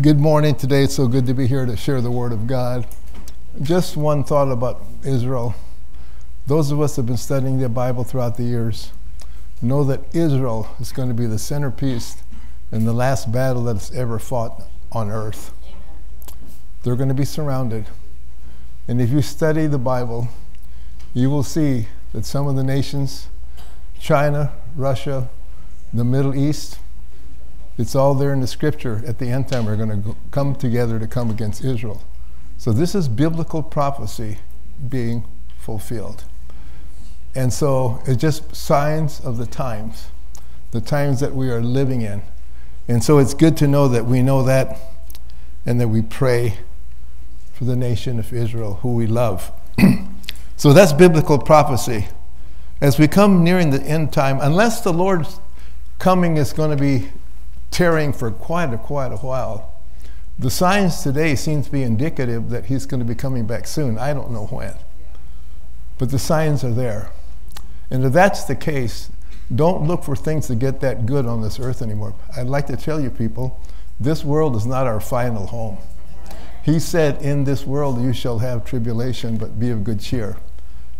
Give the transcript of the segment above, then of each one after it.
Good morning today. It's so good to be here to share the Word of God. Just one thought about Israel. Those of us who have been studying the Bible throughout the years know that Israel is going to be the centerpiece in the last battle that's ever fought on earth. They're going to be surrounded. And if you study the Bible, you will see that some of the nations, China, Russia, the Middle East, it's all there in the scripture at the end time we're going to come together to come against Israel. So this is biblical prophecy being fulfilled. And so it's just signs of the times, the times that we are living in. And so it's good to know that we know that and that we pray for the nation of Israel, who we love. so that's biblical prophecy. As we come nearing the end time, unless the Lord's coming is going to be tearing for quite a, quite a while. The signs today seem to be indicative that he's going to be coming back soon. I don't know when. But the signs are there. And if that's the case, don't look for things to get that good on this earth anymore. I'd like to tell you people, this world is not our final home. He said, In this world you shall have tribulation, but be of good cheer,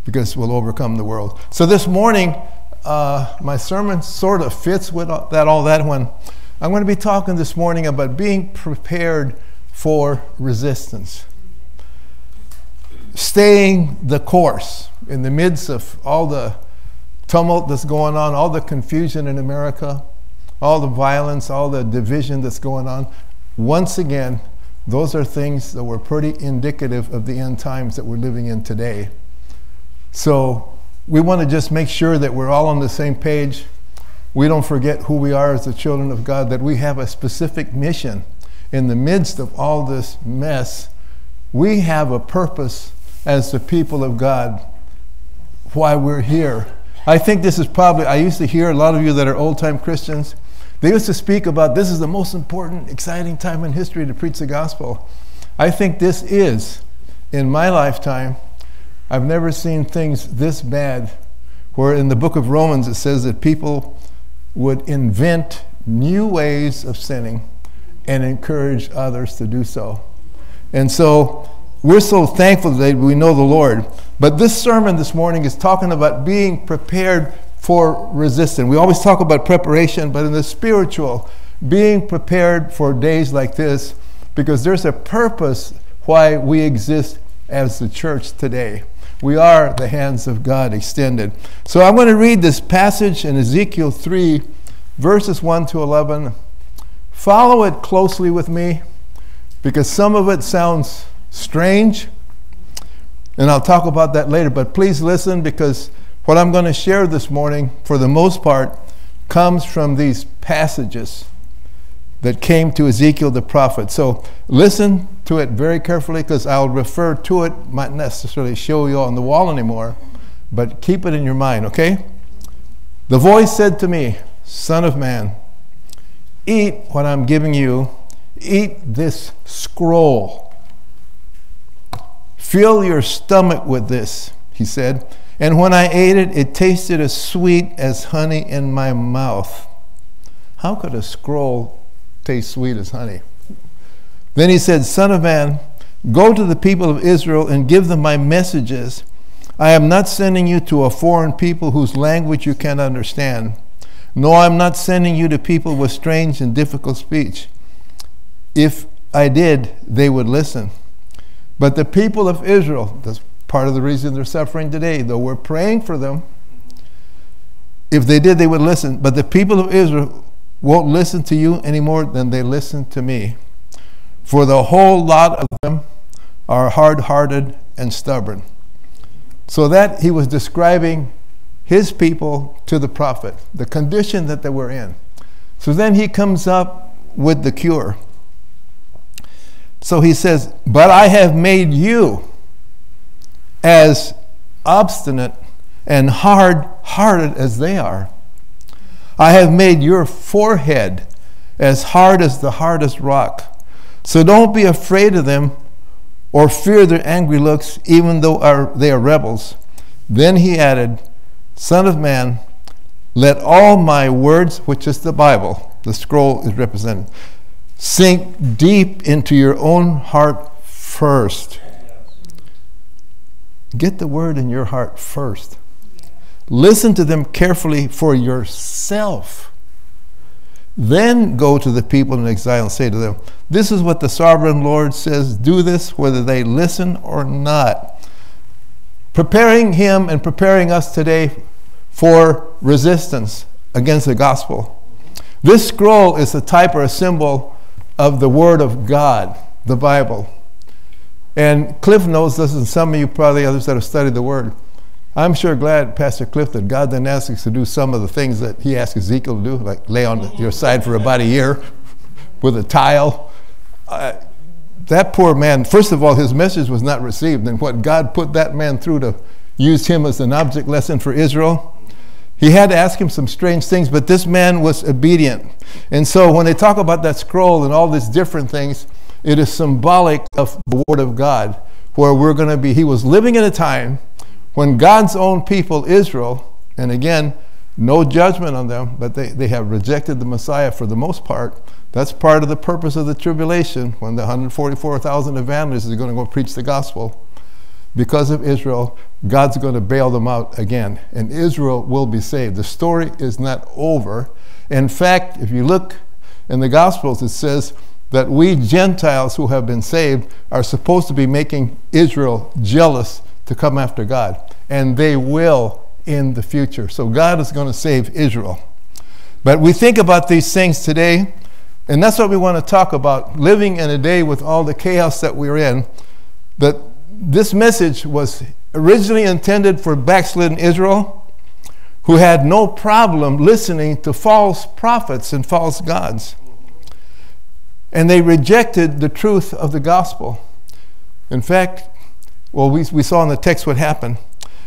because we'll overcome the world. So this morning, uh, my sermon sort of fits with that, all that when I'm going to be talking this morning about being prepared for resistance. Staying the course in the midst of all the tumult that's going on, all the confusion in America, all the violence, all the division that's going on. Once again, those are things that were pretty indicative of the end times that we're living in today. So we want to just make sure that we're all on the same page we don't forget who we are as the children of God, that we have a specific mission in the midst of all this mess. We have a purpose as the people of God, why we're here. I think this is probably, I used to hear a lot of you that are old time Christians, they used to speak about this is the most important, exciting time in history to preach the gospel. I think this is, in my lifetime, I've never seen things this bad, where in the book of Romans it says that people would invent new ways of sinning and encourage others to do so. And so we're so thankful that we know the Lord. But this sermon this morning is talking about being prepared for resistance. We always talk about preparation, but in the spiritual, being prepared for days like this, because there's a purpose why we exist as the church today. We are the hands of God extended. So I'm going to read this passage in Ezekiel 3, verses 1 to 11. Follow it closely with me because some of it sounds strange. And I'll talk about that later. But please listen because what I'm going to share this morning, for the most part, comes from these passages that came to Ezekiel the prophet. So listen to it very carefully because I'll refer to it, might necessarily show you on the wall anymore, but keep it in your mind, okay? The voice said to me, Son of man, eat what I'm giving you, eat this scroll. Fill your stomach with this, he said. And when I ate it, it tasted as sweet as honey in my mouth. How could a scroll taste sweet as honey. Then he said, Son of man, go to the people of Israel and give them my messages. I am not sending you to a foreign people whose language you can't understand. No, I'm not sending you to people with strange and difficult speech. If I did, they would listen. But the people of Israel, that's part of the reason they're suffering today, though we're praying for them, if they did, they would listen. But the people of Israel won't listen to you any more than they listen to me. For the whole lot of them are hard hearted and stubborn. So that he was describing his people to the prophet, the condition that they were in. So then he comes up with the cure. So he says, But I have made you as obstinate and hard hearted as they are. I have made your forehead as hard as the hardest rock. So don't be afraid of them or fear their angry looks, even though they are rebels. Then he added, Son of man, let all my words, which is the Bible, the scroll is represented. sink deep into your own heart first. Get the word in your heart first. Listen to them carefully for yourself. Then go to the people in exile and say to them, This is what the sovereign Lord says do this, whether they listen or not. Preparing him and preparing us today for resistance against the gospel. This scroll is a type or a symbol of the Word of God, the Bible. And Cliff knows this, and some of you probably others that have studied the Word. I'm sure glad, Pastor Cliff, that God then asked us to do some of the things that He asked Ezekiel to do, like lay on your side for about a year with a tile. Uh, that poor man, first of all, his message was not received, and what God put that man through to use him as an object lesson for Israel, he had to ask him some strange things, but this man was obedient. And so when they talk about that scroll and all these different things, it is symbolic of the Word of God, where we're going to be. He was living in a time when God's own people, Israel, and again, no judgment on them, but they, they have rejected the Messiah for the most part. That's part of the purpose of the tribulation when the 144,000 evangelists are going to go preach the gospel. Because of Israel, God's going to bail them out again, and Israel will be saved. The story is not over. In fact, if you look in the Gospels, it says that we Gentiles who have been saved are supposed to be making Israel jealous to come after God. And they will in the future. So God is going to save Israel. But we think about these things today, and that's what we want to talk about living in a day with all the chaos that we're in. But this message was originally intended for backslidden Israel who had no problem listening to false prophets and false gods. And they rejected the truth of the gospel. In fact, well, we, we saw in the text what happened.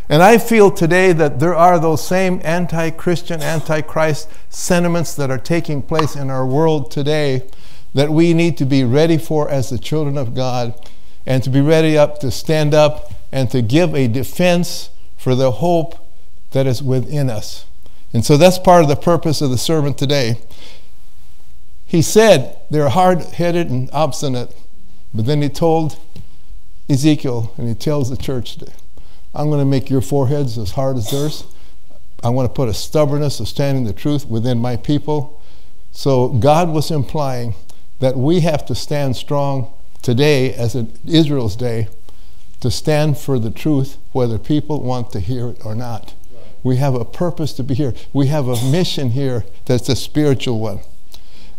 And I feel today that there are those same anti Christian, anti Christ sentiments that are taking place in our world today that we need to be ready for as the children of God and to be ready up to stand up and to give a defense for the hope that is within us. And so that's part of the purpose of the sermon today. He said they're hard headed and obstinate, but then he told Ezekiel, and he tells the church, I'm going to make your foreheads as hard as theirs. I want to put a stubbornness of standing the truth within my people. So God was implying that we have to stand strong today, as in Israel's day, to stand for the truth, whether people want to hear it or not. We have a purpose to be here. We have a mission here that's a spiritual one.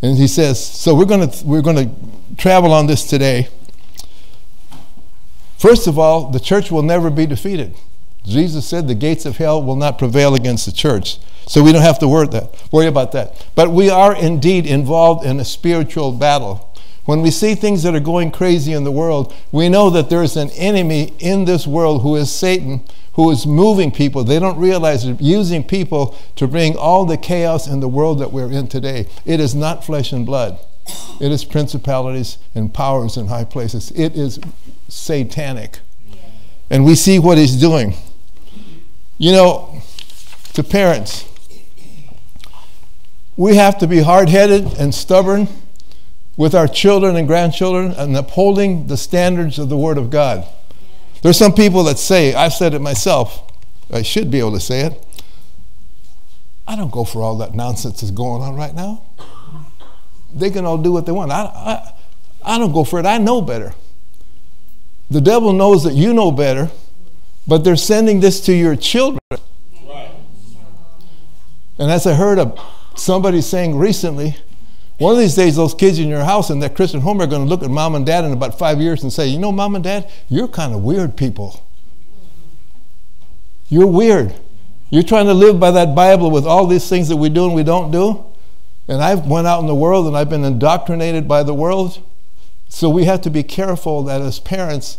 And he says, so we're going to we're going to travel on this today. First of all, the church will never be defeated. Jesus said the gates of hell will not prevail against the church. So we don't have to worry, that, worry about that. But we are indeed involved in a spiritual battle. When we see things that are going crazy in the world, we know that there is an enemy in this world who is Satan, who is moving people. They don't realize it, using people to bring all the chaos in the world that we're in today. It is not flesh and blood. It is principalities and powers in high places. It is satanic. And we see what he's doing. You know, to parents, we have to be hard headed and stubborn with our children and grandchildren and upholding the standards of the Word of God. There's some people that say, I've said it myself, I should be able to say it. I don't go for all that nonsense that's going on right now. They can all do what they want. I, I, I don't go for it. I know better. The devil knows that you know better, but they're sending this to your children. Right. And as I heard of somebody saying recently, one of these days, those kids in your house in that Christian home are going to look at mom and dad in about five years and say, You know, mom and dad, you're kind of weird people. You're weird. You're trying to live by that Bible with all these things that we do and we don't do. And I've went out in the world and I've been indoctrinated by the world. So we have to be careful that as parents,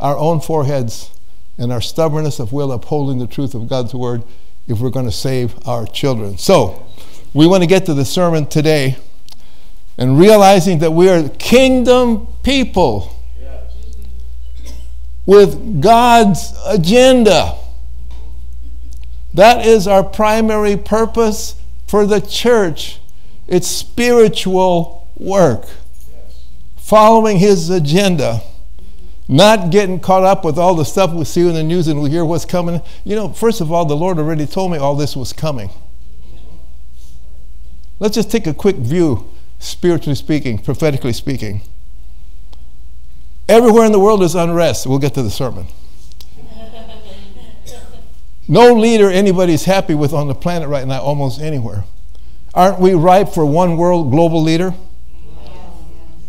our own foreheads and our stubbornness of will upholding the truth of God's word if we're going to save our children. So we want to get to the sermon today and realizing that we are kingdom people with God's agenda. That is our primary purpose for the church. It's spiritual work. Following his agenda, not getting caught up with all the stuff we see in the news and we hear what's coming. You know, first of all, the Lord already told me all this was coming. Let's just take a quick view, spiritually speaking, prophetically speaking. Everywhere in the world is unrest. We'll get to the sermon. No leader anybody's happy with on the planet right now, almost anywhere. Aren't we ripe for one world global leader?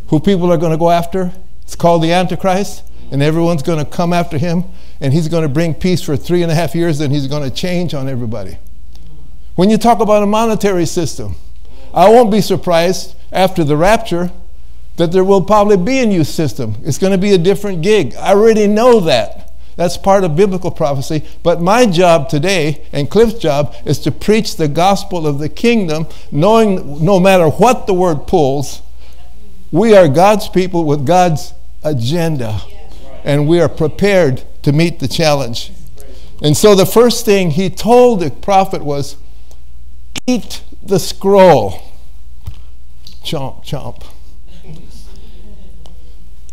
Who people are going to go after? It's called the Antichrist, and everyone's going to come after him, and he's going to bring peace for three and a half years, and he's going to change on everybody. When you talk about a monetary system, I won't be surprised after the rapture that there will probably be a new system. It's going to be a different gig. I already know that. That's part of biblical prophecy. But my job today, and Cliff's job, is to preach the gospel of the kingdom, knowing no matter what the word pulls, we are God's people with God's agenda. And we are prepared to meet the challenge. And so the first thing he told the prophet was eat the scroll. Chomp, chomp.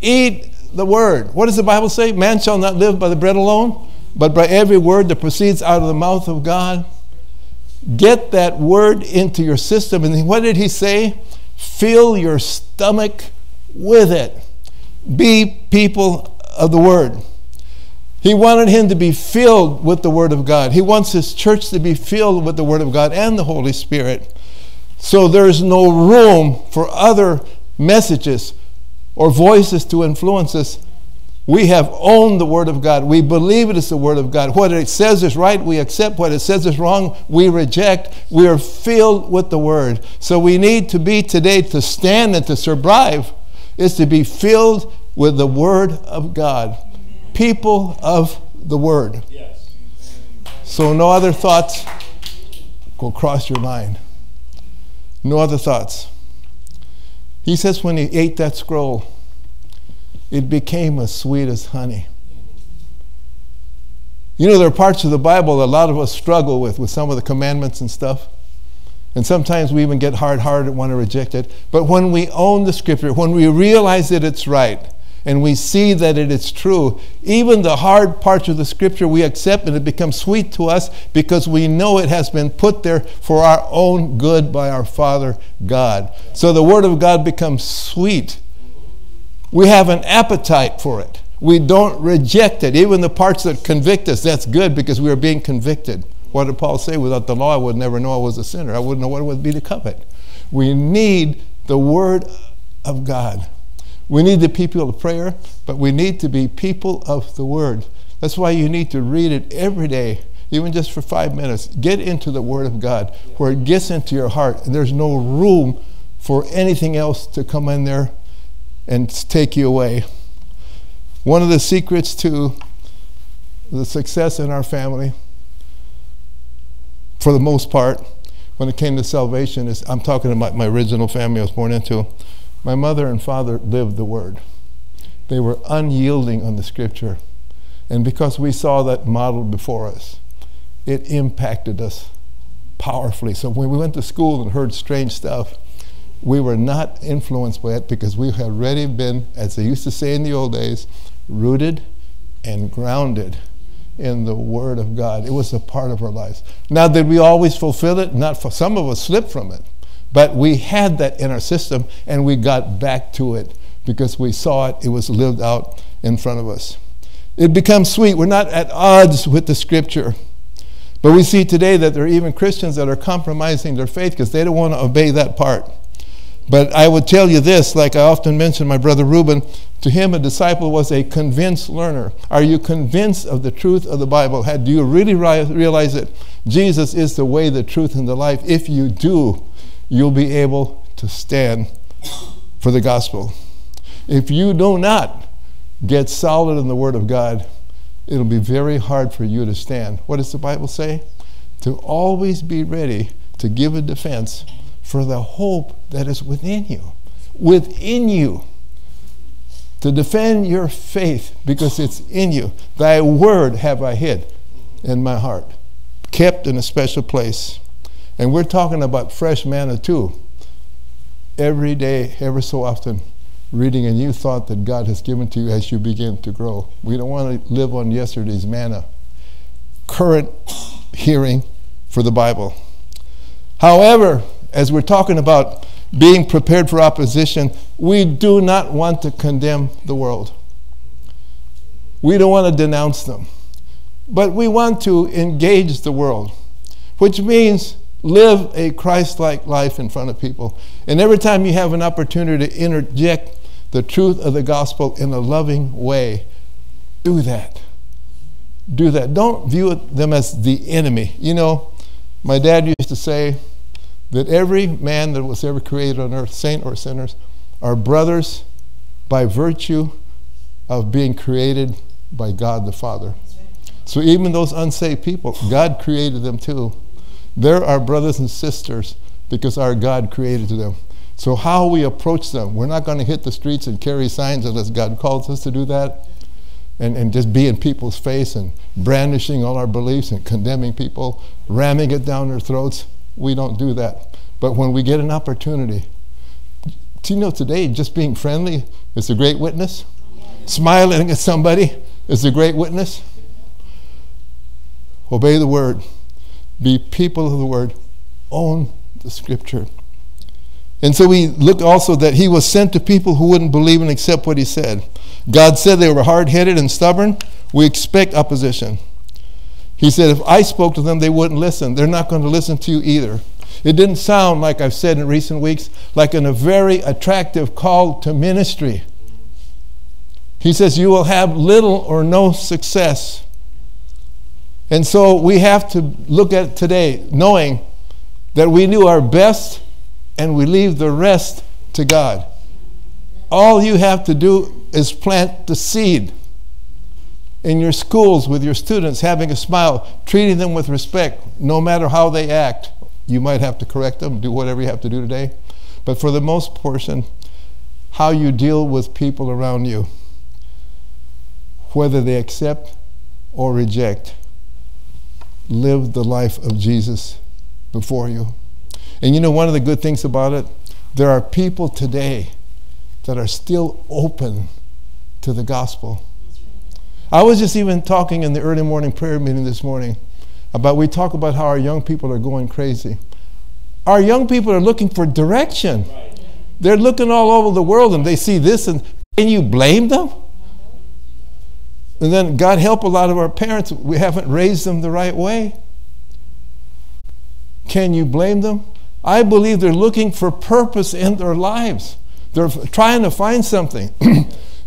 Eat the word. What does the Bible say? Man shall not live by the bread alone, but by every word that proceeds out of the mouth of God. Get that word into your system. And what did he say? Fill your stomach with it. Be people of the word. He wanted him to be filled with the Word of God. He wants his church to be filled with the Word of God and the Holy Spirit. So there's no room for other messages or voices to influence us. We have owned the Word of God. We believe it is the Word of God. What it says is right, we accept. What it says is wrong, we reject. We are filled with the Word. So we need to be today to stand and to survive is to be filled with the Word of God. People of the Word. Yes. So no other thoughts will cross your mind. No other thoughts. He says when he ate that scroll, it became as sweet as honey. You know, there are parts of the Bible that a lot of us struggle with, with some of the commandments and stuff. And sometimes we even get hard hearted and want to reject it. But when we own the scripture, when we realize that it's right, and we see that it is true, even the hard parts of the scripture we accept and it becomes sweet to us because we know it has been put there for our own good by our Father God. So the Word of God becomes sweet. We have an appetite for it. We don't reject it. Even the parts that convict us, that's good because we are being convicted. What did Paul say? Without the law, I would never know I was a sinner. I wouldn't know what it would be to covet. We need the Word of God. We need the people of prayer, but we need to be people of the Word. That's why you need to read it every day, even just for five minutes. Get into the Word of God where it gets into your heart, and there's no room for anything else to come in there and take you away. One of the secrets to the success in our family, for the most part, when it came to salvation, is I'm talking about my original family I was born into my mother and father lived the word. They were unyielding on the scripture. And because we saw that model before us, it impacted us powerfully. So when we went to school and heard strange stuff, we were not influenced by it because we had already been, as they used to say in the old days, rooted and grounded in the Word of God. It was a part of our lives. Now, did we always fulfill it? Not for some of us slipped from it. But we had that in our system and we got back to it because we saw it, it was lived out in front of us. It becomes sweet. We're not at odds with the scripture. But we see today that there are even Christians that are compromising their faith because they don't want to obey that part. But I would tell you this, like I often mention my brother Reuben, to him a disciple was a convinced learner. Are you convinced of the truth of the Bible? Do you really realize that Jesus is the way, the truth, and the life? If you do, you'll be able to stand for the gospel. If you do not get solid in the Word of God, it'll be very hard for you to stand. What does the Bible say? To always be ready to give a defense for the hope that is within you. Within you. To defend your faith because it's in you. Thy word have I hid in my heart, kept in a special place. And we're talking about fresh manna too. Every day, ever so often, reading a new thought that God has given to you as you begin to grow. We don't want to live on yesterday's manna. Current hearing for the Bible. However, as we're talking about being prepared for opposition, we do not want to condemn the world. We don't want to denounce them. But we want to engage the world, which means live a Christ like life in front of people. And every time you have an opportunity to interject the truth of the gospel in a loving way, do that. Do that. Don't view them as the enemy. You know, my dad used to say that every man that was ever created on earth, saint or sinners, are brothers by virtue of being created by God the Father. So even those unsaved people, God created them too. They're our brothers and sisters because our God created them. So how we approach them, we're not going to hit the streets and carry signs unless God calls us to do that. And, and just be in people's face and brandishing all our beliefs and condemning people, ramming it down their throats. We don't do that. But when we get an opportunity, do you know today just being friendly is a great witness? Smiling at somebody is a great witness. Obey the word. Be people of the word. Own the scripture. And so we look also that he was sent to people who wouldn't believe and accept what he said. God said they were hard headed and stubborn. We expect opposition. He said, if I spoke to them, they wouldn't listen. They're not going to listen to you either. It didn't sound, like I've said in recent weeks, like in a very attractive call to ministry. He says, You will have little or no success. And so we have to look at today knowing that we do our best and we leave the rest to God. All you have to do is plant the seed in your schools with your students, having a smile, treating them with respect, no matter how they act. You might have to correct them, do whatever you have to do today. But for the most portion, how you deal with people around you, whether they accept or reject, live the life of Jesus before you. And you know, one of the good things about it, there are people today that are still open to the gospel. I was just even talking in the early morning prayer meeting this morning about we talk about how our young people are going crazy. Our young people are looking for direction. They're looking all over the world and they see this and can you blame them? And then God help a lot of our parents, we haven't raised them the right way. Can you blame them? I believe they're looking for purpose in their lives. They're trying to find something.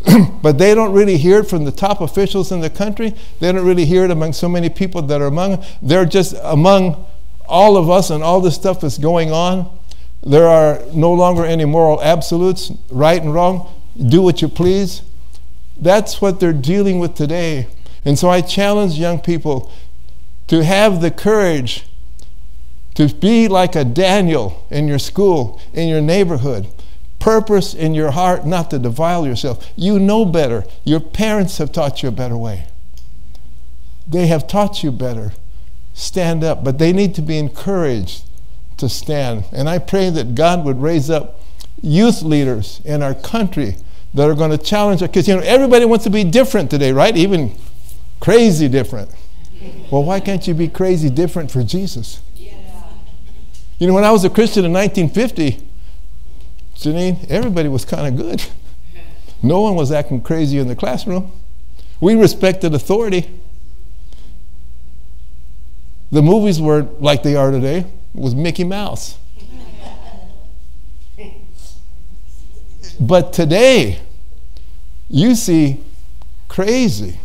but they don't really hear it from the top officials in the country. They don't really hear it among so many people that are among. They're just among all of us and all the stuff that's going on. There are no longer any moral absolutes, right and wrong. Do what you please. That's what they're dealing with today. And so I challenge young people to have the courage to be like a Daniel in your school, in your neighborhood. Purpose in your heart not to defile yourself. You know better. Your parents have taught you a better way. They have taught you better. Stand up, but they need to be encouraged to stand. And I pray that God would raise up youth leaders in our country that are going to challenge us. Because, you know, everybody wants to be different today, right? Even crazy different. Well, why can't you be crazy different for Jesus? Yeah. You know, when I was a Christian in 1950, Janine, everybody was kind of good. No one was acting crazy in the classroom. We respected authority. The movies were like they are today. It was Mickey Mouse. But today, you see crazy.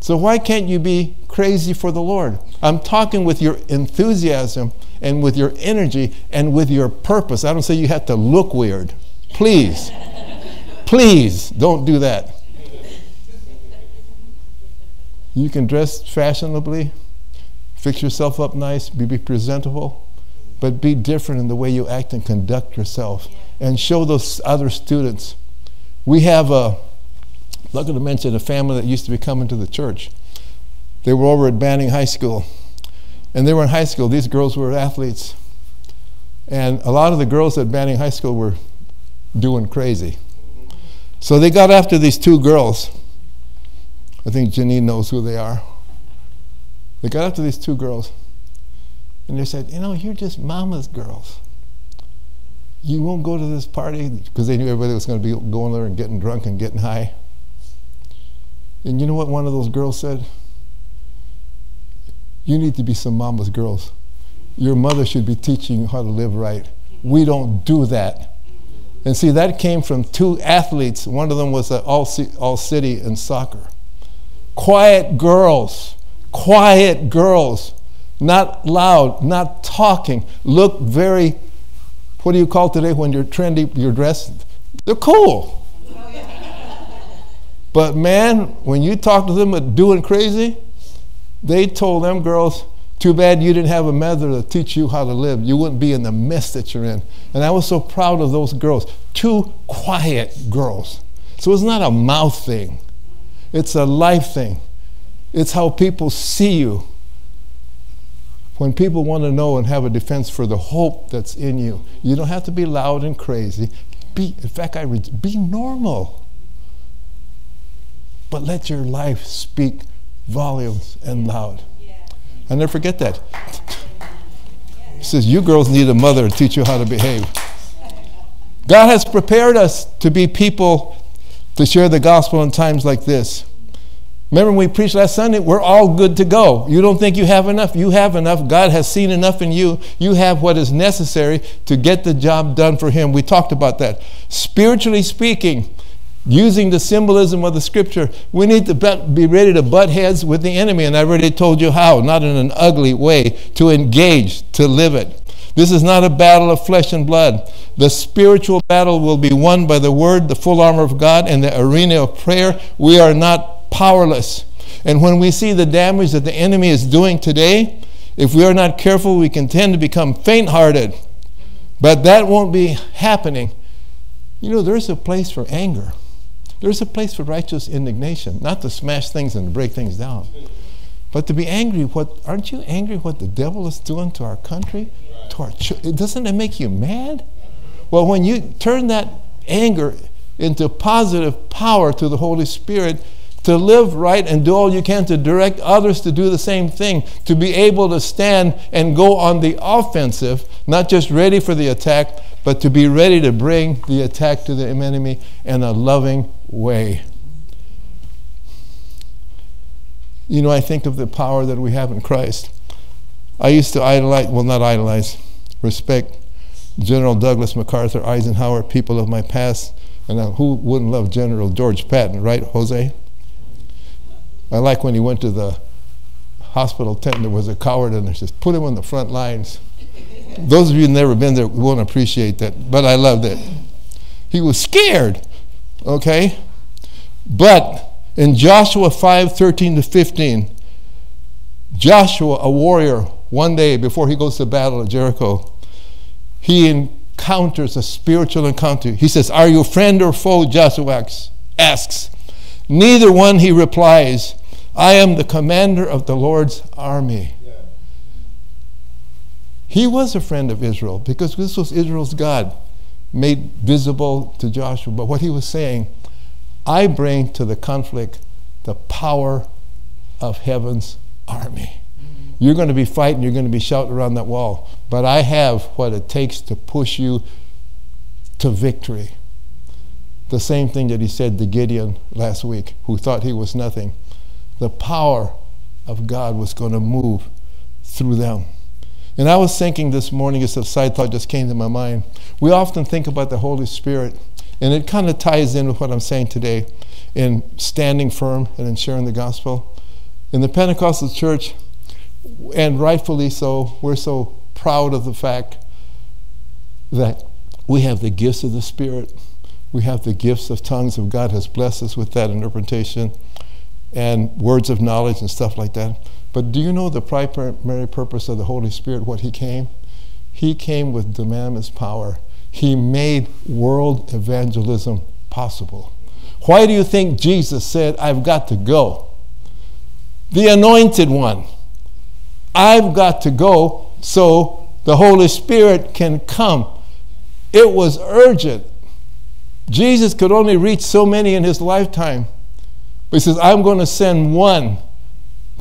So why can't you be crazy for the Lord? I'm talking with your enthusiasm and with your energy and with your purpose. I don't say you have to look weird. Please, please don't do that. You can dress fashionably, fix yourself up nice, be, be presentable, but be different in the way you act and conduct yourself and show those other students. We have a, lucky to mention a family that used to be coming to the church. They were over at Banning High School. And they were in high school. These girls were athletes. And a lot of the girls at Banning High School were doing crazy. So they got after these two girls. I think Janine knows who they are. They got after these two girls. And they said, You know, you're just mama's girls. You won't go to this party because they knew everybody was going to be going there and getting drunk and getting high. And you know what one of those girls said? You need to be some mama's girls. Your mother should be teaching you how to live right. We don't do that. And see, that came from two athletes. One of them was at All, All City in soccer. Quiet girls, quiet girls, not loud, not talking, look very, what do you call today when you're trendy, you're dressed? They're cool. Oh, but man, when you talk to them doing crazy, they told them girls, too bad you didn't have a mother to teach you how to live. You wouldn't be in the mess that you're in. And I was so proud of those girls. Two quiet girls. So it's not a mouth thing, it's a life thing. It's how people see you. When people want to know and have a defense for the hope that's in you, you don't have to be loud and crazy. Be, in fact, I be normal. But let your life speak volumes and loud. I never forget that. He says, You girls need a mother to teach you how to behave. God has prepared us to be people to share the gospel in times like this. Remember when we preached last Sunday? We're all good to go. You don't think you have enough? You have enough. God has seen enough in you. You have what is necessary to get the job done for Him. We talked about that. Spiritually speaking, using the symbolism of the scripture, we need to be ready to butt heads with the enemy. And I already told you how, not in an ugly way, to engage, to live it. This is not a battle of flesh and blood. The spiritual battle will be won by the word, the full armor of God, and the arena of prayer. We are not powerless. And when we see the damage that the enemy is doing today, if we are not careful, we can tend to become faint hearted. But that won't be happening. You know, there's a place for anger. There's a place for righteous indignation, not to smash things and break things down, but to be angry. What aren't you angry? What the devil is doing to our country, to our doesn't it make you mad? Well, when you turn that anger into positive power to the Holy Spirit, to live right and do all you can to direct others to do the same thing, to be able to stand and go on the offensive, not just ready for the attack, but to be ready to bring the attack to the enemy in a loving way. You know, I think of the power that we have in Christ. I used to idolize, well, not idolize, respect General Douglas MacArthur, Eisenhower, people of my past. And who wouldn't love General George Patton, right, Jose? I like when he went to the hospital tent and there was a coward and they just put him on the front lines. Those of you who've never been there won't appreciate that, but I loved it. He was scared, okay? But in Joshua 5 13 to 15, Joshua, a warrior, one day before he goes to battle at Jericho, he encounters a spiritual encounter. He says, Are you friend or foe? Joshua asks. Neither one, he replies. I am the commander of the Lord's army. He was a friend of Israel because this was Israel's God made visible to Joshua. But what he was saying, I bring to the conflict the power of heaven's army. You're going to be fighting, you're going to be shouting around that wall, but I have what it takes to push you to victory. The same thing that he said to Gideon last week, who thought he was nothing the power of God was going to move through them. And I was thinking this morning, as a side thought just came to my mind. We often think about the Holy Spirit, and it kind of ties in with what I'm saying today in standing firm and in sharing the gospel. In the Pentecostal church, and rightfully so, we're so proud of the fact that we have the gifts of the Spirit. We have the gifts of tongues of God has blessed us with that interpretation and words of knowledge and stuff like that. But do you know the primary purpose of the Holy Spirit, what He came? He came with dunamis power. He made world evangelism possible. Why do you think Jesus said, I've got to go? The anointed one. I've got to go so the Holy Spirit can come. It was urgent. Jesus could only reach so many in his lifetime. But he says, I'm going to send one.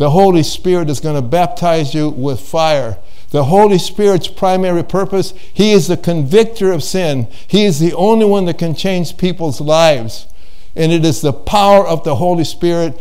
The Holy Spirit is going to baptize you with fire. The Holy Spirit's primary purpose, He is the convictor of sin. He is the only one that can change people's lives. And it is the power of the Holy Spirit.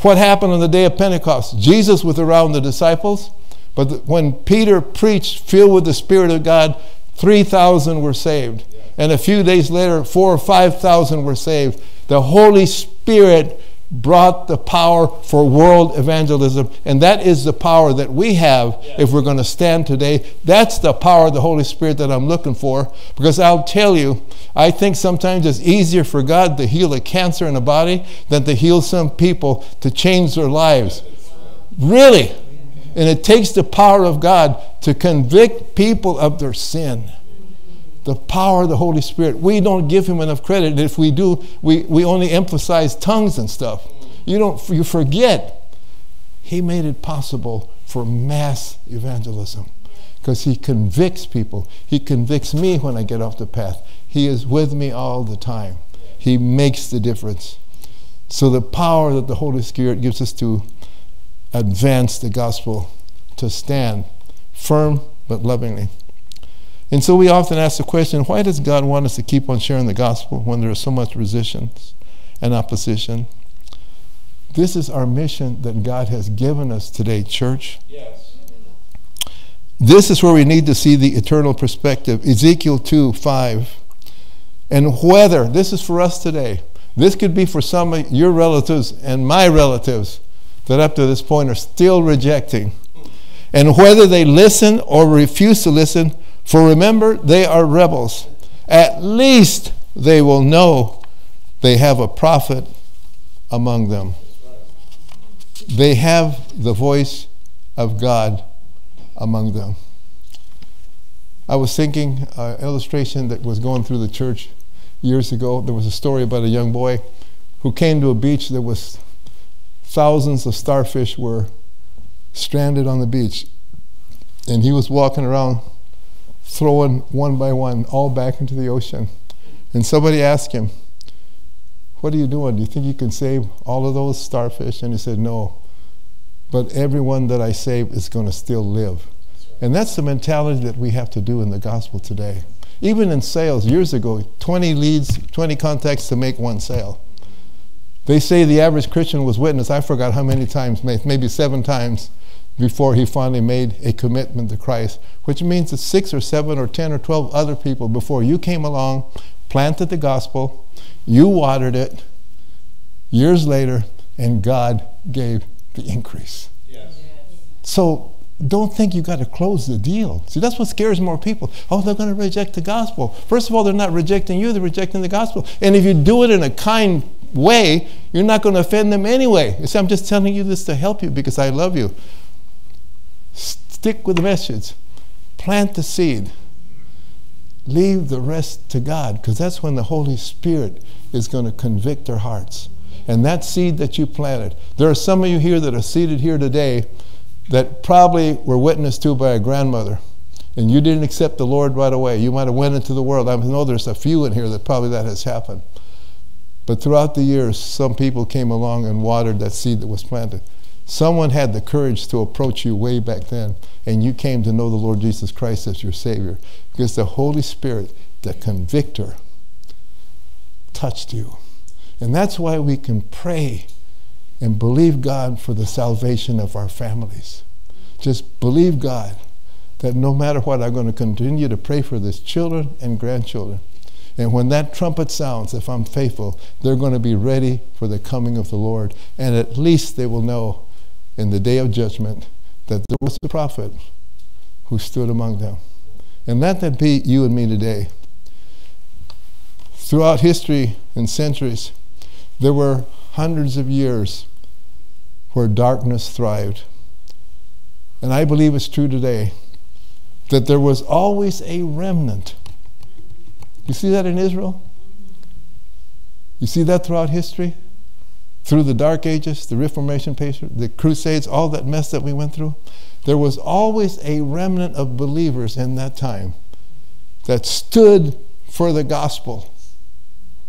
What happened on the day of Pentecost? Jesus was around the disciples, but when Peter preached, filled with the Spirit of God, 3,000 were saved. And a few days later, four or 5,000 were saved. The Holy Spirit brought the power for world evangelism. And that is the power that we have if we're going to stand today. That's the power of the Holy Spirit that I'm looking for. Because I'll tell you, I think sometimes it's easier for God to heal a cancer in a body than to heal some people to change their lives. Really. And it takes the power of God to convict people of their sin the power of the Holy Spirit. We don't give him enough credit. If we do, we, we only emphasize tongues and stuff. You don't you forget. He made it possible for mass evangelism because he convicts people. He convicts me when I get off the path. He is with me all the time. He makes the difference. So the power that the Holy Spirit gives us to advance the gospel, to stand firm but lovingly. And so we often ask the question why does God want us to keep on sharing the gospel when there is so much resistance and opposition? This is our mission that God has given us today, church. Yes. This is where we need to see the eternal perspective. Ezekiel 2 5. And whether, this is for us today, this could be for some of your relatives and my relatives that up to this point are still rejecting. And whether they listen or refuse to listen, for remember, they are rebels. At least they will know they have a prophet among them. They have the voice of God among them. I was thinking uh, illustration that was going through the church years ago. There was a story about a young boy who came to a beach that was thousands of starfish were stranded on the beach. And he was walking around throwing one by one all back into the ocean. And somebody asked him, What are you doing? Do you think you can save all of those starfish? And he said, No. But everyone that I save is going to still live. And that's the mentality that we have to do in the gospel today. Even in sales, years ago, 20 leads, 20 contacts to make one sale. They say the average Christian was witness. I forgot how many times, maybe seven times before he finally made a commitment to Christ, which means that six or seven or ten or twelve other people before you came along planted the gospel, you watered it, years later, and God gave the increase. Yes. So don't think you got to close the deal. See, that's what scares more people. Oh, they're going to reject the gospel. First of all, they're not rejecting you, they're rejecting the gospel. And if you do it in a kind way, you're not going to offend them anyway. You see, I'm just telling you this to help you because I love you. Stick with the message. Plant the seed. Leave the rest to God because that's when the Holy Spirit is going to convict our hearts. And that seed that you planted, there are some of you here that are seated here today that probably were witnessed to by a grandmother and you didn't accept the Lord right away. You might have went into the world. I know there's a few in here that probably that has happened. But throughout the years, some people came along and watered that seed that was planted. Someone had the courage to approach you way back then, and you came to know the Lord Jesus Christ as your Savior because the Holy Spirit, the convictor, touched you. And that's why we can pray and believe God for the salvation of our families. Just believe God that no matter what, I'm going to continue to pray for this children and grandchildren. And when that trumpet sounds, if I'm faithful, they're going to be ready for the coming of the Lord. And at least they will know in the day of judgment that there was a prophet who stood among them. And let that be you and me today. Throughout history and centuries, there were hundreds of years where darkness thrived. And I believe it's true today that there was always a remnant. You see that in Israel? You see that throughout history? Through the Dark Ages, the Reformation, the Crusades, all that mess that we went through, there was always a remnant of believers in that time that stood for the gospel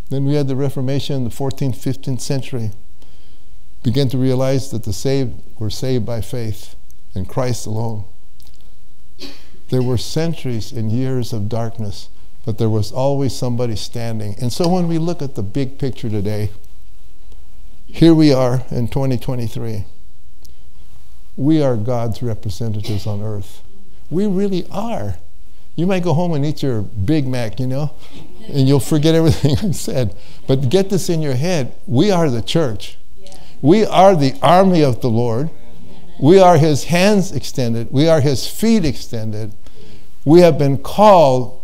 Then we had the Reformation in the 14th, 15th century. Began to realize that the saved were saved by faith in Christ alone. There were centuries and years of darkness, but there was always somebody standing. And so when we look at the big picture today, here we are in 2023. We are God's representatives on earth. We really are. You might go home and eat your Big Mac, you know, and you'll forget everything I said. But get this in your head we are the church. We are the army of the Lord. We are his hands extended. We are his feet extended. We have been called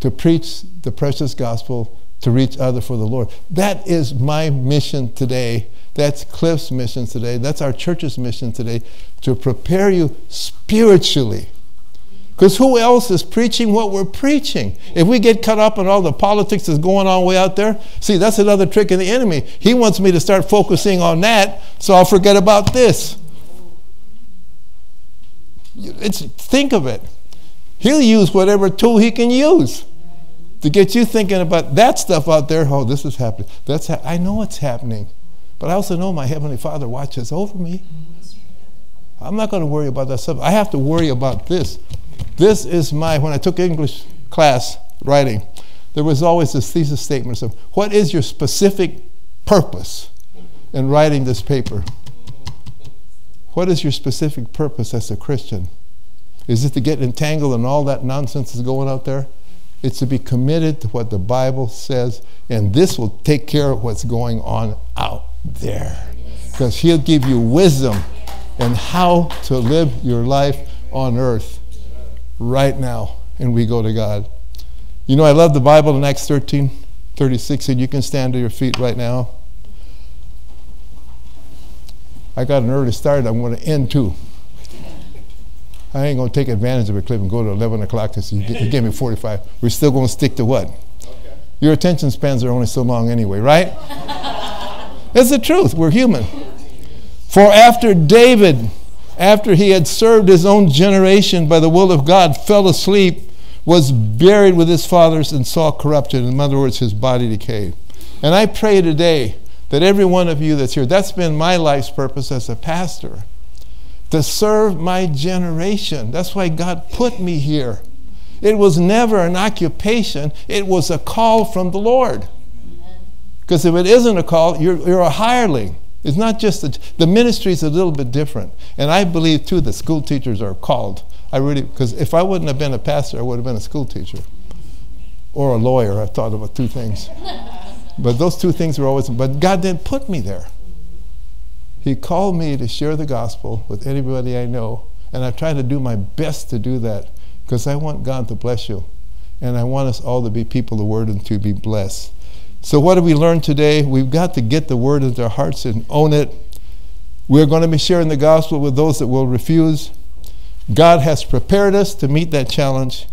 to preach the precious gospel to reach other for the Lord. That is my mission today. That's Cliff's mission today. That's our church's mission today to prepare you spiritually. Because who else is preaching what we're preaching? If we get caught up in all the politics that's going on way out there, see, that's another trick of the enemy. He wants me to start focusing on that so I'll forget about this. It's, think of it. He'll use whatever tool he can use to get you thinking about that stuff out there. Oh, this is happening. That's ha- I know it's happening, but I also know my heavenly Father watches over me. I'm not going to worry about that stuff. I have to worry about this. This is my. When I took English class writing, there was always this thesis statement of what is your specific purpose in writing this paper. What is your specific purpose as a Christian? Is it to get entangled in all that nonsense that's going out there? It's to be committed to what the Bible says, and this will take care of what's going on out there. Because He'll give you wisdom and how to live your life on earth right now. And we go to God. You know, I love the Bible in Acts 13 36, and you can stand to your feet right now. I got an early start. I'm going to end too. I ain't going to take advantage of it, Cliff, and go to 11 o'clock because you, you gave me 45. We're still going to stick to what? Okay. Your attention spans are only so long anyway, right? That's the truth. We're human. For after David, after he had served his own generation by the will of God, fell asleep, was buried with his fathers, and saw corruption. In other words, his body decayed. And I pray today that every one of you that's here, that's been my life's purpose as a pastor, to serve my generation. That's why God put me here. It was never an occupation, it was a call from the Lord. Because if it isn't a call, you're, you're a hireling. It's not just the, the ministry is a little bit different. And I believe too that school teachers are called. I really, because if I wouldn't have been a pastor, I would have been a school teacher or a lawyer. I thought about two things. But those two things were always, but God didn't put me there. He called me to share the gospel with anybody I know. And I try to do my best to do that because I want God to bless you. And I want us all to be people of the word and to be blessed. So, what have we learned today? We've got to get the word into our hearts and own it. We're going to be sharing the gospel with those that will refuse. God has prepared us to meet that challenge.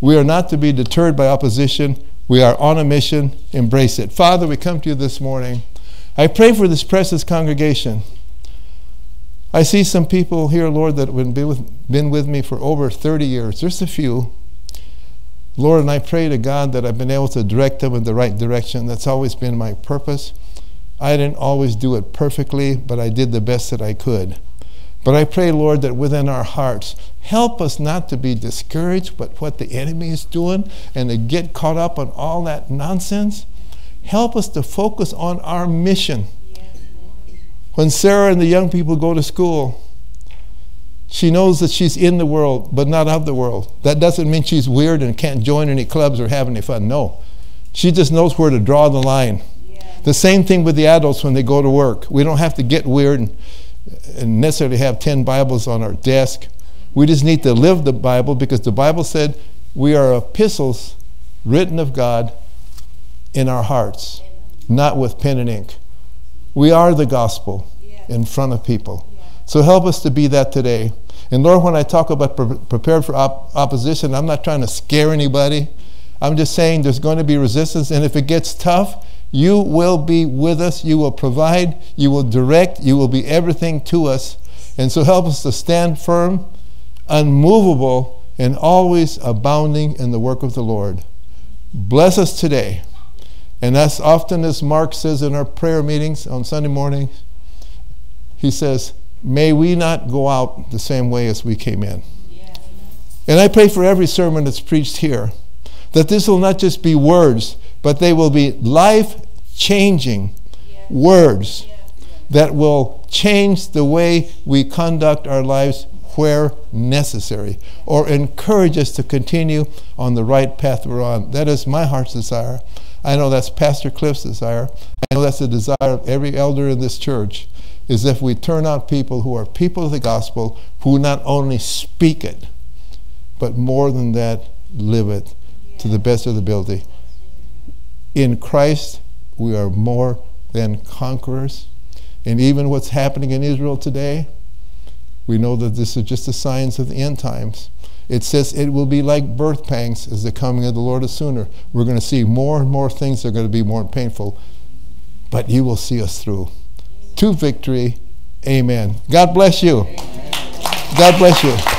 We are not to be deterred by opposition. We are on a mission. Embrace it. Father, we come to you this morning. I pray for this precious congregation. I see some people here, Lord, that have been with, been with me for over 30 years. There's a few. Lord, and I pray to God that I've been able to direct them in the right direction. That's always been my purpose. I didn't always do it perfectly, but I did the best that I could. But I pray, Lord, that within our hearts, help us not to be discouraged by what the enemy is doing and to get caught up on all that nonsense. Help us to focus on our mission. When Sarah and the young people go to school, she knows that she's in the world, but not of the world. That doesn't mean she's weird and can't join any clubs or have any fun. No. She just knows where to draw the line. The same thing with the adults when they go to work. We don't have to get weird and necessarily have 10 Bibles on our desk. We just need to live the Bible because the Bible said we are epistles written of God in our hearts, not with pen and ink. We are the gospel in front of people. So help us to be that today. And Lord, when I talk about pre- prepared for op- opposition, I'm not trying to scare anybody. I'm just saying there's going to be resistance, and if it gets tough, you will be with us. You will provide. You will direct. You will be everything to us. And so help us to stand firm, unmovable, and always abounding in the work of the Lord. Bless us today. And as often as Mark says in our prayer meetings on Sunday mornings, he says, May we not go out the same way as we came in. And I pray for every sermon that's preached here that this will not just be words, but they will be life changing yes. words yes. that will change the way we conduct our lives where necessary or encourage us to continue on the right path we're on. That is my heart's desire. I know that's Pastor Cliff's desire. I know that's the desire of every elder in this church is if we turn out people who are people of the gospel who not only speak it, but more than that, live it to the best of the ability. In Christ, we are more than conquerors. And even what's happening in Israel today, we know that this is just the signs of the end times. It says it will be like birth pangs as the coming of the Lord is sooner. We're going to see more and more things that are going to be more painful, but you will see us through to victory. Amen. God bless you. God bless you.